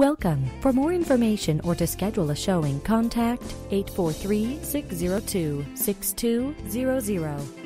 Welcome. For more information or to schedule a showing, contact 843 602 6200.